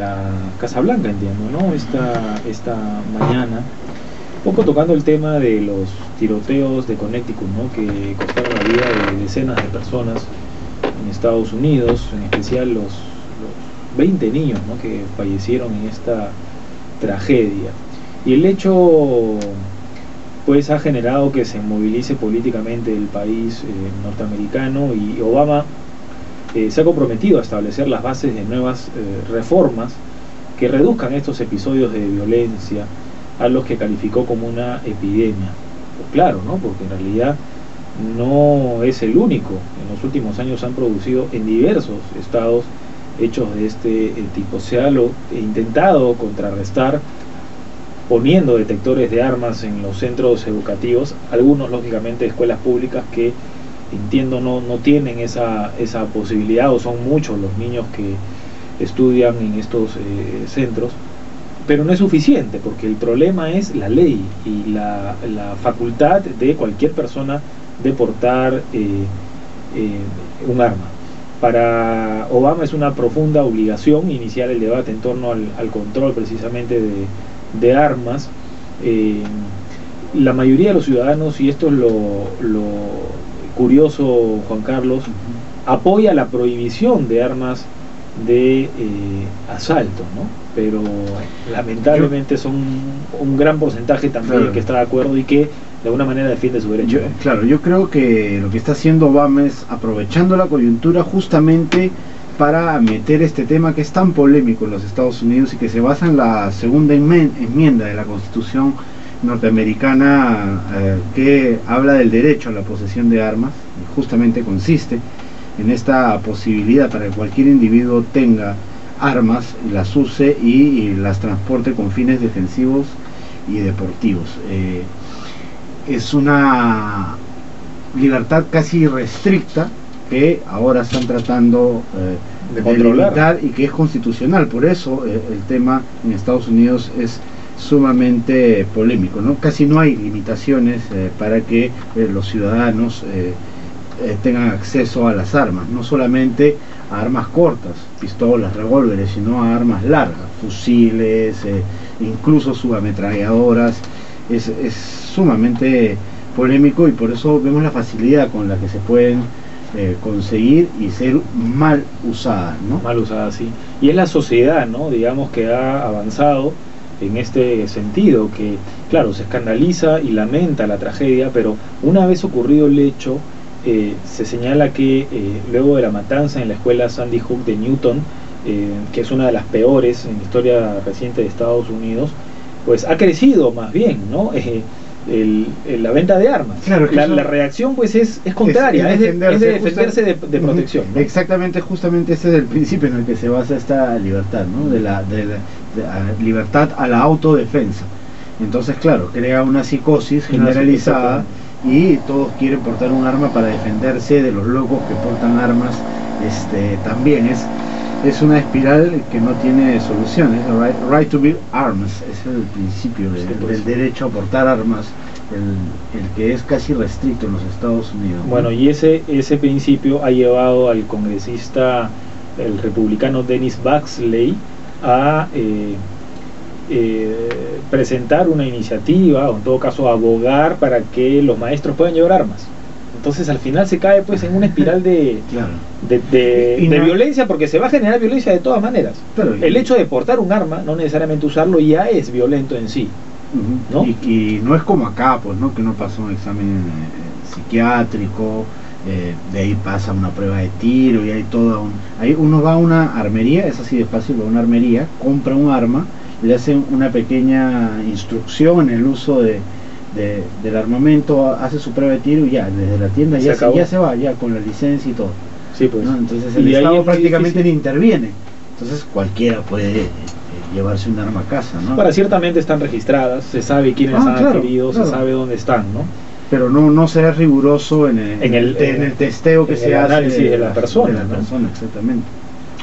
la Casa Blanca, entiendo, ¿no? Esta, esta mañana, poco tocando el tema de los tiroteos de Connecticut, ¿no? Que costaron la vida de decenas de personas en Estados Unidos, en especial los, los 20 niños, ¿no? Que fallecieron en esta tragedia. Y el hecho pues ha generado que se movilice políticamente el país eh, norteamericano y Obama eh, se ha comprometido a establecer las bases de nuevas eh, reformas que reduzcan estos episodios de violencia a los que calificó como una epidemia. Pues claro, ¿no? porque en realidad no es el único. En los últimos años han producido en diversos estados hechos de este tipo. Se ha intentado contrarrestar poniendo detectores de armas en los centros educativos, algunos lógicamente escuelas públicas que entiendo no, no tienen esa, esa posibilidad o son muchos los niños que estudian en estos eh, centros, pero no es suficiente porque el problema es la ley y la, la facultad de cualquier persona de portar eh, eh, un arma. Para Obama es una profunda obligación iniciar el debate en torno al, control precisamente de, armas, la mayoría de los ciudadanos, y esto es lo, curioso, Juan Carlos, apoya la prohibición de armas de eh, asalto, ¿no? Pero lamentablemente son un gran porcentaje también que está de acuerdo y que de alguna manera defiende su derecho. claro, yo creo que lo que está haciendo Obama es aprovechando la coyuntura justamente para meter este tema que es tan polémico en los Estados Unidos y que se basa en la segunda enmienda de la Constitución norteamericana eh, que habla del derecho a la posesión de armas, y justamente consiste en esta posibilidad para que cualquier individuo tenga armas, las use y, las transporte con fines defensivos y deportivos. Eh, es una libertad casi restricta que ahora están tratando eh, de, controlar y que es constitucional. Por eso el tema en Estados Unidos es sumamente polémico. ¿no? Casi no hay limitaciones eh, para que los ciudadanos tengan acceso a las armas, no solamente a armas cortas, pistolas, revólveres, sino a armas largas, fusiles, incluso subametralladoras. Es, sumamente polémico y por eso vemos la facilidad con la que se pueden eh, conseguir y ser mal usada ¿no? Mal usada sí. Y es la sociedad, ¿no? Digamos que ha avanzado en este sentido, que claro, se escandaliza y lamenta la tragedia, pero una vez ocurrido el hecho, eh, se señala que eh, luego de la matanza en la escuela Sandy Hook de Newton, que es una de las peores en la historia reciente de Estados Unidos, pues ha crecido más bien, ¿no? El, la venta de armas. Claro, la, la, reacción pues es, es contraria, es, de, defenderse, de, protección. Exactamente, justamente ese es el principio en el que se basa esta libertad, ¿no? de, la, de, la libertad a la autodefensa. Entonces, claro, crea una psicosis generalizada y todos quieren portar un arma para defenderse de los locos que portan armas. Este, también es es una espiral que no tiene soluciones. Right, right to bear arms es el principio pues. del derecho a portar armas, el, que es casi restricto en los Estados Unidos. Bueno, y ese, ese principio ha llevado al congresista, el republicano Dennis Baxley, a eh, eh, presentar una iniciativa, o en todo caso abogar para que los maestros puedan llevar armas. Entonces al final se cae pues en una espiral de, de, violencia porque se va a generar violencia de todas maneras. el hecho de portar un arma, no necesariamente usarlo, ya es violento en sí. ¿no? Y, no es como acá, pues, ¿no? Que no pasa un examen eh, psiquiátrico, eh, de ahí pasa una prueba de tiro y hay todo un... Ahí uno va a una armería, es así de fácil, va a una armería, compra un arma, le hacen una pequeña instrucción en el uso de, del armamento, hace su prueba de tiro y ya, desde la tienda ya se, ya se va, ya con la licencia y todo. Sí, pues. Entonces el Estado prácticamente ni interviene. Entonces cualquiera puede eh, llevarse un arma a casa, ¿no? Para ciertamente están registradas, se sabe quiénes ah, han adquirido, se sabe dónde están, ¿no? Pero no, no será riguroso en el, en el, en el testeo que se hace de la persona. De la persona, exactamente.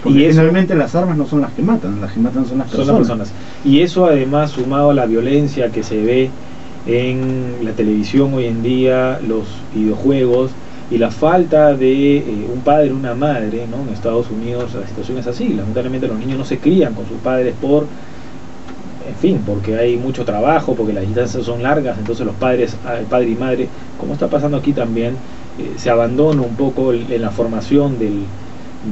y finalmente las armas no son las que matan, las que matan son las personas. Son las personas. Y eso además sumado a la violencia que se ve en la televisión hoy en día, los videojuegos, y la falta de eh, un padre, una madre, ¿no? En Estados Unidos la situación es así, lamentablemente los niños no se crían con sus padres por, en fin, porque hay mucho trabajo, porque las distancias son largas, entonces los padres, padre y madre, como está pasando aquí también, eh, se abandona un poco en la formación del,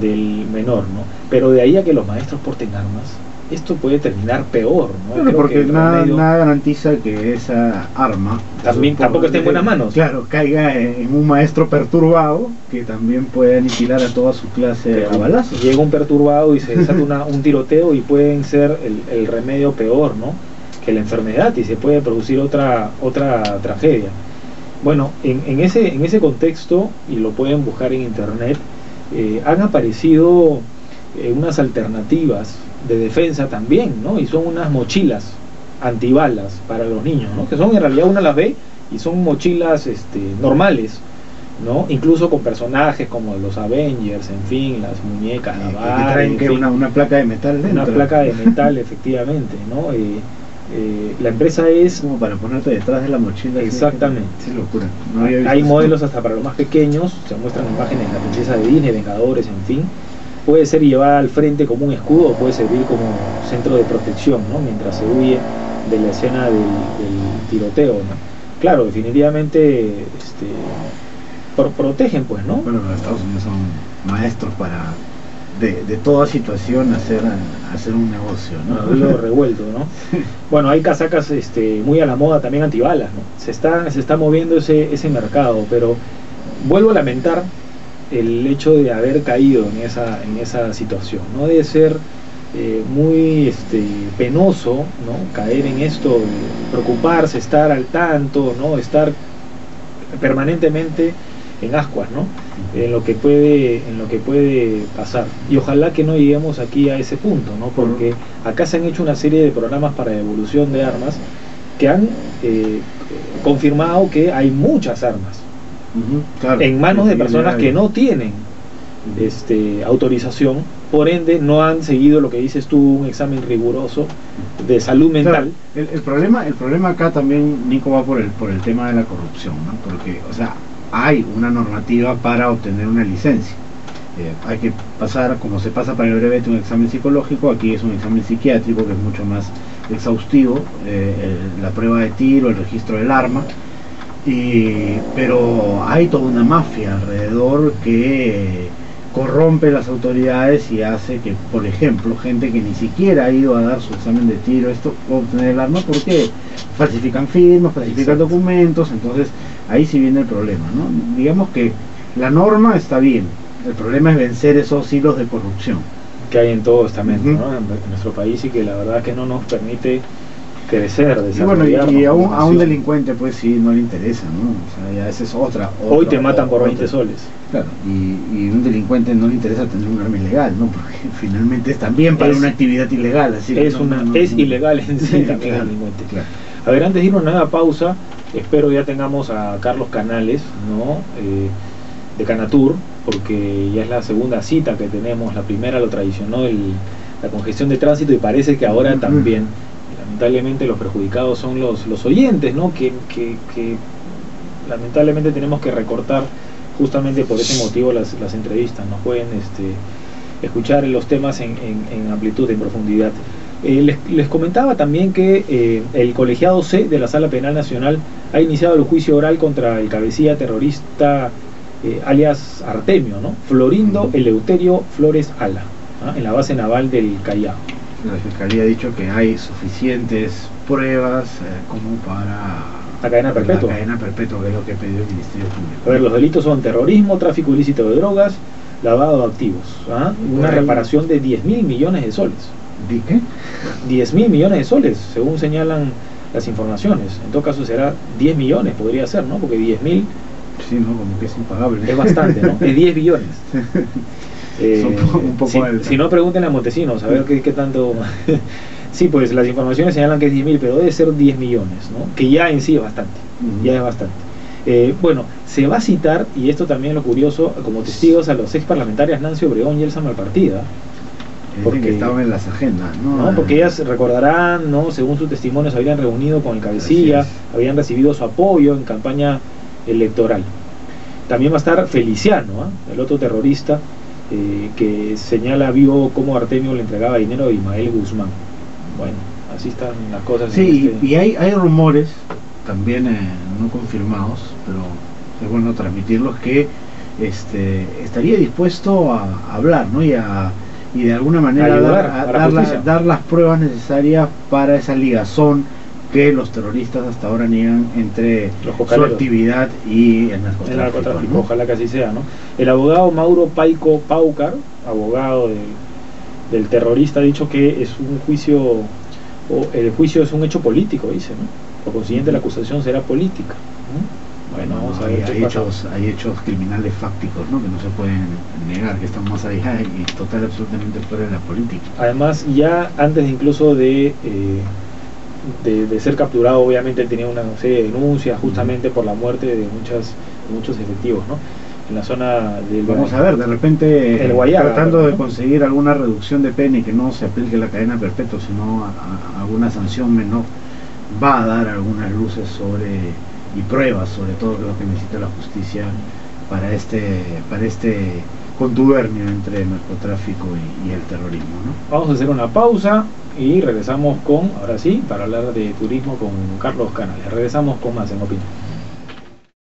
del menor, ¿no? Pero de ahí a que los maestros porten armas, esto puede terminar peor, ¿no? porque nada, nada, garantiza que esa arma también tampoco esté en buenas manos. Claro, caiga en, un maestro perturbado que también puede aniquilar a toda su clase a balazos. Llega un perturbado y se desata un tiroteo y pueden ser el, remedio peor, ¿no? Que la enfermedad y se puede producir otra otra tragedia. Bueno, en, en ese en ese contexto y lo pueden buscar en internet eh, han aparecido eh, unas alternativas de defensa también, ¿no? Y son unas mochilas antibalas para los niños, ¿no? Que son en realidad una las ve y son mochilas este, normales, ¿no? Incluso con personajes como los Avengers, en fin, las muñecas, la traen que una, una, placa de metal dentro. Una placa de metal, efectivamente, ¿no? Eh, eh, la empresa es como para ponerte detrás de la mochila exactamente locura hay modelos hasta para los más pequeños se muestran imágenes de la princesa de Disney Vengadores en fin puede ser llevada al frente como un escudo o puede servir como centro de protección, ¿no? Mientras se huye de la escena del, tiroteo, ¿no? Claro, definitivamente este, protegen, pues, ¿no? Bueno, los Estados Unidos son maestros para de, toda situación hacer hacer un negocio, ¿no? Lo revuelto, ¿no? Bueno, hay casacas este, muy a la moda también antibalas, ¿no? Se está, se está moviendo ese, ese mercado, pero vuelvo a lamentar el hecho de haber caído en esa, en esa situación. No debe ser eh, muy este, penoso ¿no? caer en esto, preocuparse, estar al tanto, ¿no? estar permanentemente en ascuas, ¿no? en lo que puede en lo que puede pasar y ojalá que no lleguemos aquí a ese punto no porque acá se han hecho una serie de programas para devolución de armas que han eh, confirmado que hay muchas armas en manos de personas que no tienen este, autorización, por ende no han seguido lo que dices tú, un examen riguroso de salud mental. el, problema, el problema acá también, Nico, va por el, por el tema de la corrupción, ¿no? porque, o sea, hay una normativa para obtener una licencia. Eh, hay que pasar, como se pasa para el brevete, un examen psicológico, aquí es un examen psiquiátrico que es mucho más exhaustivo, eh, la prueba de tiro, el registro del arma, y, pero hay toda una mafia alrededor que corrompe las autoridades y hace que, por ejemplo, gente que ni siquiera ha ido a dar su examen de tiro, esto obtener el arma porque falsifican firmas, falsifican documentos, entonces ahí sí viene el problema, ¿no? Digamos que la norma está bien, el problema es vencer esos hilos de corrupción. Que hay en todo estamento, en nuestro país y que la verdad que no nos permite crecer, desarrollar. Y, a, un, delincuente pues sí no le interesa, ¿no? O sea, ya esa es otra. Hoy te matan por 20 soles. Claro, y, y un delincuente no le interesa tener un arma ilegal, ¿no? Porque finalmente es también para una actividad ilegal, así es, una, es ilegal en sí, también el delincuente. A ver, antes de irnos a una pausa, espero ya tengamos a Carlos Canales, ¿no? Eh, de Canatur, porque ya es la segunda cita que tenemos, la primera lo traicionó el, la congestión de tránsito y parece que ahora también lamentablemente los perjudicados son los, los oyentes, ¿no? Que, lamentablemente tenemos que recortar justamente por ese motivo las, las entrevistas, no pueden este, escuchar los temas en, en, amplitud, en profundidad. Eh, les, comentaba también que eh, el colegiado C de la Sala Penal Nacional ha iniciado el juicio oral contra el cabecilla terrorista eh, alias Artemio, ¿no? Florindo Eleuterio Flores Ala, ¿ah? en la base naval del Callao la Fiscalía ha dicho que hay suficientes pruebas eh, como para la cadena perpetua. La cadena perpetua, que es lo que pidió el Ministerio Público. A ver, los delitos son terrorismo, tráfico ilícito de drogas, lavado de activos. ¿ah? Una reparación de 10 mil millones de soles. ¿De qué? 10 mil millones de soles, según señalan las informaciones. En todo caso será 10 millones, podría ser, ¿no? Porque 10 mil... Sí, ¿no? Como que es impagable. Es bastante, ¿no? Es 10 billones. Eh, si, no, pregunten a Montesinos, a ver qué, qué tanto... sí, pues las informaciones señalan que es 10 mil, pero debe ser 10 millones, ¿no? que ya en sí es bastante, ya es bastante. Eh, bueno, se va a citar, y esto también es lo curioso, como testigos a los ex parlamentarias Nancy Obregón y Elsa Malpartida, porque estaban en las agendas, ¿no? Porque ellas recordarán, ¿no? Según sus testimonios, habían reunido con el cabecilla, habían recibido su apoyo en campaña electoral. También va a estar Feliciano, ¿ah? el otro terrorista eh, que señala vivo cómo Artemio le entregaba dinero a Ismael Guzmán. Bueno, así están las cosas. Sí, este y hay, hay rumores, también eh, no confirmados, pero es bueno transmitirlos, que este, estaría dispuesto a, hablar ¿no? y, a, y de alguna manera dar, dar, las pruebas necesarias para esa ligazón que los terroristas hasta ahora niegan entre su actividad y el narcotráfico. Ojalá que así sea. ¿no? El abogado Mauro Paico Paucar, abogado del terrorista, ha dicho que es un juicio, o el juicio es un hecho político, dice. ¿no? Por consiguiente, la acusación será política. Bueno, vamos a ver. Hay, hechos, hay hechos criminales fácticos ¿no? que no se pueden negar, que están más allá y total absolutamente fuera de la política. Además, ya antes incluso de, eh, de, ser capturado, obviamente tenía una serie de denuncias justamente por la muerte de muchas muchos efectivos, ¿no? En la zona del... Vamos a ver, de repente el tratando de conseguir alguna reducción de pena y que no se aplique la cadena perpetua, sino alguna sanción menor, va a dar algunas luces sobre y pruebas sobre todo lo que necesita la justicia para este para este contubernio entre el narcotráfico y, el terrorismo. ¿no? Vamos a hacer una pausa y regresamos con, ahora sí, para hablar de turismo con Carlos Canales. Regresamos con más en opinión.